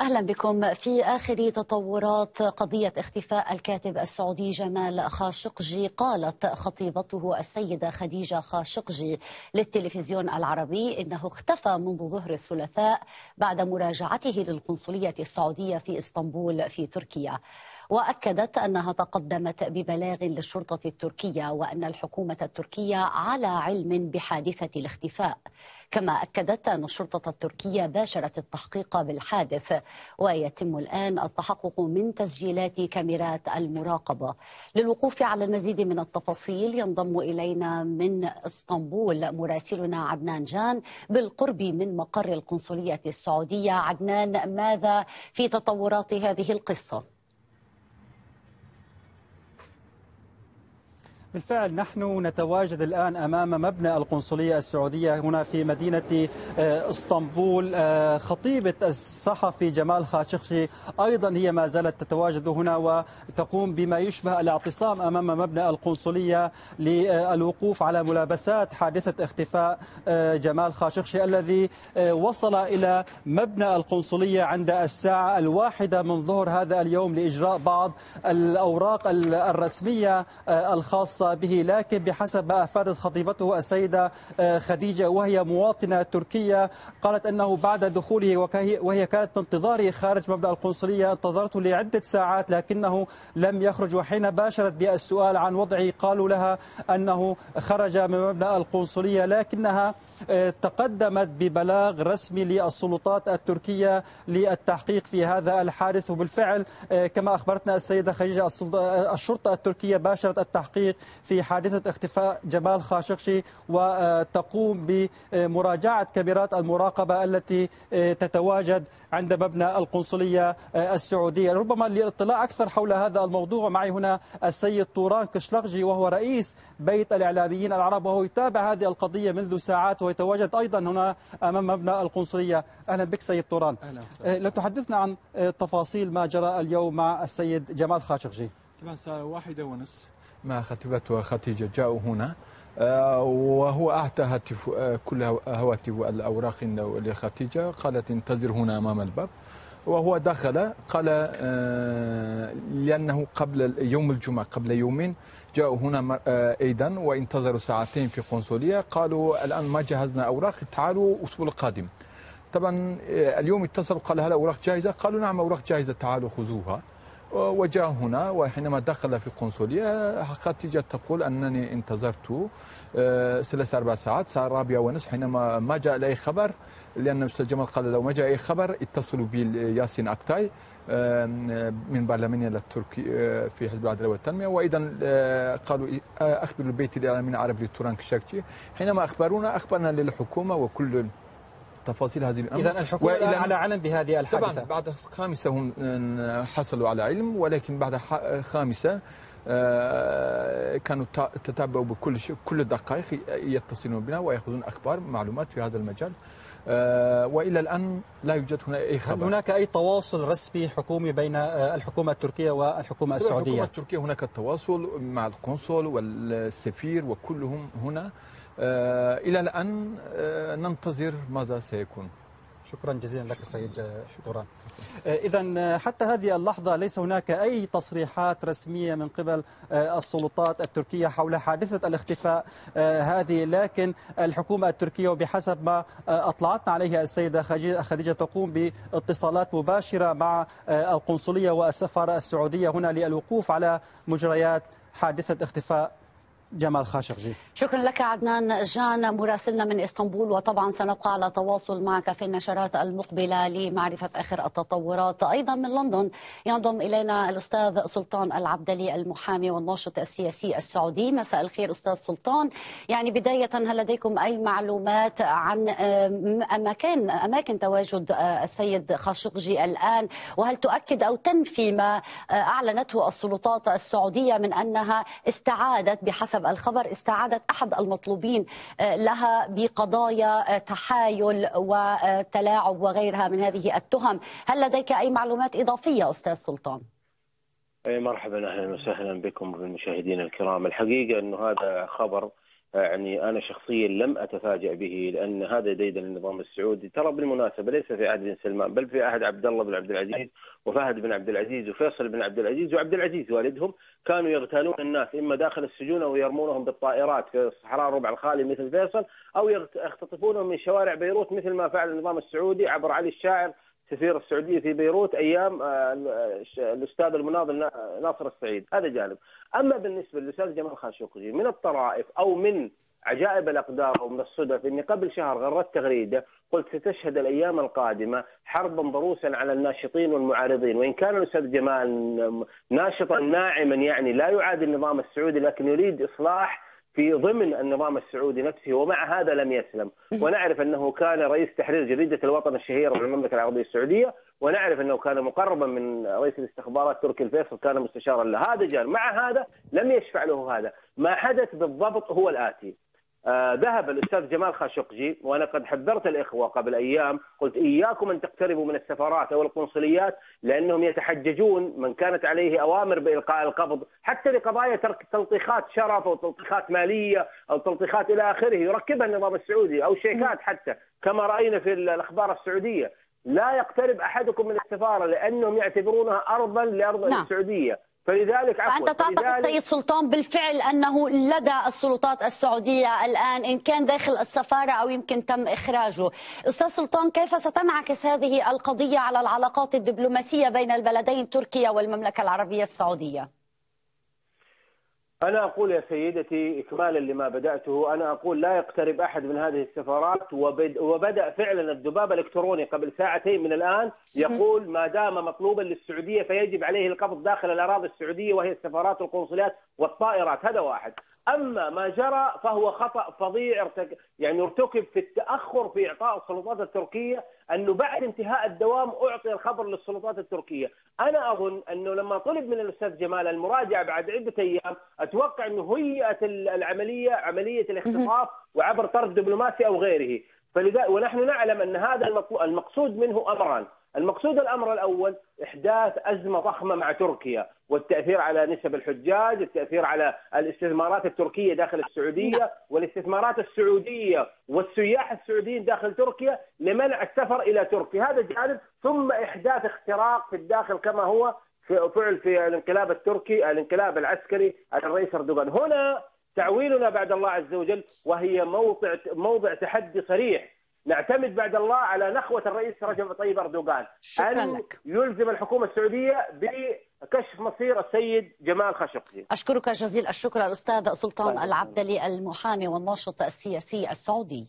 أهلا بكم في آخر تطورات قضية اختفاء الكاتب السعودي جمال خاشقجي قالت خطيبته السيدة خديجة خاشقجي للتلفزيون العربي إنه اختفى منذ ظهر الثلاثاء بعد مراجعته للقنصلية السعودية في إسطنبول في تركيا. وأكدت أنها تقدمت ببلاغ للشرطة التركية وأن الحكومة التركية على علم بحادثة الاختفاء. كما أكدت أن الشرطة التركية باشرت التحقيق بالحادث ويتم الآن التحقق من تسجيلات كاميرات المراقبة. للوقوف على المزيد من التفاصيل ينضم إلينا من إسطنبول مراسلنا عدنان جان بالقرب من مقر القنصلية السعودية. عدنان ماذا في تطورات هذه القصة؟ بالفعل نحن نتواجد الآن أمام مبنى القنصلية السعودية هنا في مدينة آه، إسطنبول. آه، خطيبة الصحفي جمال خاشقشي أيضا هي ما زالت تتواجد هنا وتقوم بما يشبه الاعتصام أمام مبنى القنصلية للوقوف على ملابسات حادثة اختفاء آه، جمال خاشقشي الذي وصل إلى مبنى القنصلية عند الساعة الواحدة من ظهر هذا اليوم لإجراء بعض الأوراق الرسمية الخاصة به لكن بحسب ما أفادت خطيبته السيدة آه، خديجة وهي مواطنة تركية قالت أنه بعد دخوله وهي كانت بانتظاره خارج مبدأ القنصلية انتظرته لعدة ساعات لكنه لم يخرج وحين باشرت بالسؤال عن وضعه قالوا لها أنه خرج من مبنى القنصلية لكنها آه، تقدمت ببلاغ رسمي للسلطات التركية للتحقيق في هذا الحادث. وبالفعل آه، كما أخبرتنا السيدة خديجة الشرطة التركية باشرت التحقيق في حادثة اختفاء جمال خاشقشي وتقوم بمراجعة كاميرات المراقبة التي تتواجد عند مبنى القنصلية السعودية. ربما للاطلاع أكثر حول هذا الموضوع معي هنا السيد طوران كشلغجي وهو رئيس بيت الإعلاميين العرب وهو يتابع هذه القضية منذ ساعات ويتواجد أيضا هنا أمام مبنى القنصلية. أهلا بك سيد طوران. أهلا لو تحدثنا عن تفاصيل ما جرى اليوم مع السيد جمال خاشقجي طبعا الساعة واحدة ونصف. مع خطيبته وخديجة جاءوا هنا. آه، وهو أعطى هاتف آه، كل هواتف الأوراق لخديجة قالت انتظر هنا أمام الباب. وهو دخل قال آه، لأنه قبل يوم الجمعة قبل يومين جاءوا هنا أيضا وانتظروا ساعتين في قنصلية. قالوا الآن ما جهزنا أوراق تعالوا الأسبوع القادم. طبعا اليوم اتصلوا قال هل أوراق جاهزة؟ قالوا نعم أوراق جاهزة تعالوا خذوها. وجاء هنا وحينما دخل في القنصلية خديجة تقول أنني انتظرت آه، ثلاث أربع ساعات الساعة الرابعة ونصف حينما ما جاء أي خبر لأن الأستاذ جمال قال لو ما جاء أي خبر اتصلوا بياسين أكتاي من برلمانيا التركي آه، في حزب العدالة والتنمية. وأيضا آه، قالوا أخبروا البيت الإعلامي العربي لتوران كشاكشي حينما أخبرونا أخبرنا للحكومة وكل تفاصيل هذه الأمر. إذا الحكومة على علم بهذه الحادثة. طبعا بعد خامسة هم حصلوا على علم ولكن بعد خامسة آه، كانوا تتابعوا بكل شيء كل الدقائق يتصلون بنا ويأخذون أخبار معلومات في هذا المجال. آه، وإلى الآن لا يوجد هنا أي خبر. هل هناك أي تواصل رسمي حكومي بين آه، الحكومة التركية والحكومة السعودية؟ الحكومة التركية هناك التواصل مع القنصل والسفير وكلهم هنا. آه، إلى الآن آه، ننتظر ماذا سيكون. شكرا جزيلا لك سيد شكرا إذا حتى هذه اللحظة ليس هناك أي تصريحات رسمية من قبل آه، السلطات التركية حول حادثة الاختفاء هذه لكن الحكومة التركية وبحسب ما أطلعتنا عليه السيدة خديجة تقوم باتصالات مباشرة مع القنصلية والسفارة السعودية هنا للوقوف على مجريات حادثة اختفاء. جمال خاشقجي شكرا لك عدنان جان. مراسلنا من إسطنبول وطبعا سنبقى على تواصل معك في النشرات المقبلة لمعرفة آخر التطورات. أيضا من لندن ينضم إلينا الأستاذ سلطان العبدلي المحامي والناشط السياسي السعودي. مساء الخير أستاذ سلطان. يعني بداية هل لديكم أي معلومات عن مكان أماكن تواجد آه، السيد خاشقجي الآن؟ وهل تؤكد أو تنفي ما آه، أعلنته السلطات السعودية من أنها استعادت بحسب الخبر استعادت أحد المطلوبين آه، لها بقضايا آه، تحايل وتلاعب وغيرها من هذه التهم هل لديك أي معلومات إضافية أستاذ سلطان؟ مرحبا أهلا وسهلا بكم بالمشاهدين الكرام، الحقيقة أنه هذا خبر يعني أنا شخصيا لم أتفاجأ به لأن هذا ديدن النظام السعودي. ترى بالمناسبة ليس في عهد بن سلمان بل في عهد عبد الله بن عبد العزيز وفهد بن عبد العزيز وفيصل بن عبد العزيز وعبد العزيز والدهم كانوا يغتالون الناس إما داخل السجون أو يرمونهم بالطائرات في الصحراء الربع الخالي مثل فيصل أو يختطفونهم من شوارع بيروت مثل ما فعل النظام السعودي عبر علي الشاعر سفير السعودية في بيروت أيام آه، الأستاذ المناضل ناصر السعيد. هذا جانب. أما بالنسبة للأستاذ جمال خاشقجي من الطرائف أو من عجائب الأقدار ومن الصدف إني قبل شهر غردت تغريدة قلت ستشهد الأيام القادمة حربا ضروسا على الناشطين والمعارضين. وإن كان الأستاذ جمال ناشطا ناعما يعني لا يعادي النظام السعودي لكن يريد إصلاح في ضمن النظام السعودي نفسه ومع هذا لم يسلم. ونعرف أنه كان رئيس تحرير جريدة الوطن الشهيرة في المملكة العربية السعودية ونعرف أنه كان مقربا من رئيس الاستخبارات تركي الفيصل كان مستشارا له. هذا جان مع هذا لم يشفع له هذا. ما حدث بالضبط هو الآتي. ذهب الأستاذ جمال خاشقجي وأنا قد حذرت الإخوة قبل أيام قلت إياكم أن تقتربوا من السفارات أو القنصليات لأنهم يتحججون من كانت عليه أوامر بإلقاء القبض حتى لقضايا ترك تلطيخات شرف أو تلطيخات مالية أو تلطيخات إلى آخره يركبها النظام السعودي أو شيكات حتى كما رأينا في الأخبار السعودية لا يقترب أحدكم من السفارة لأنهم يعتبرونها ارضا لأرض نعم. السعودية فلذلك عفوا فأنت تعتقد سيد سلطان بالفعل أنه لدى السلطات السعودية الآن إن كان داخل السفارة أو يمكن تم إخراجه أستاذ سلطان كيف ستنعكس هذه القضية على العلاقات الدبلوماسية بين البلدين تركيا والمملكة العربية السعودية؟ أنا أقول يا سيدتي إكمالا لما بدأته أنا أقول لا يقترب أحد من هذه السفارات وبدأ فعلا الذباب الإلكتروني قبل ساعتين من الآن. يقول ما دام مطلوبا للسعودية فيجب عليه القبض داخل الأراضي السعودية وهي السفارات والقنصليات والطائرات. هذا واحد. أما ما جرى فهو خطأ فظيع يعني ارتكب في التأخر في إعطاء السلطات التركية أنه بعد انتهاء الدوام أعطي الخبر للسلطات التركية، أنا أظن أنه لما طلب من الأستاذ جمال المراجعة بعد عدة أيام أتوقع أنه هيئت العملية عملية الاختطاف وعبر طرد دبلوماسي أو غيره، فلذا ونحن نعلم أن هذا المقصود منه أمران، المقصود الأمر الأول إحداث أزمة ضخمة مع تركيا والتأثير على نسب الحجاج، التأثير على الاستثمارات التركية داخل السعودية نعم. والاستثمارات السعودية والسياح السعوديين داخل تركيا لمنع السفر إلى تركيا، هذا جانب. ثم إحداث اختراق في الداخل كما هو فعل في الانقلاب التركي، الانقلاب العسكري على الرئيس أردوغان، هنا تعويلنا بعد الله عز وجل وهي موضع موضع تحدي صريح. نعتمد بعد الله على نخوة الرئيس رجب طيب أردوغان. أن لك. يلزم الحكومة السعودية بكشف مصير السيد جمال خاشقجي. أشكرك جزيل الشكر الأستاذ سلطان العبدلي المحامي والناشط السياسي السعودي.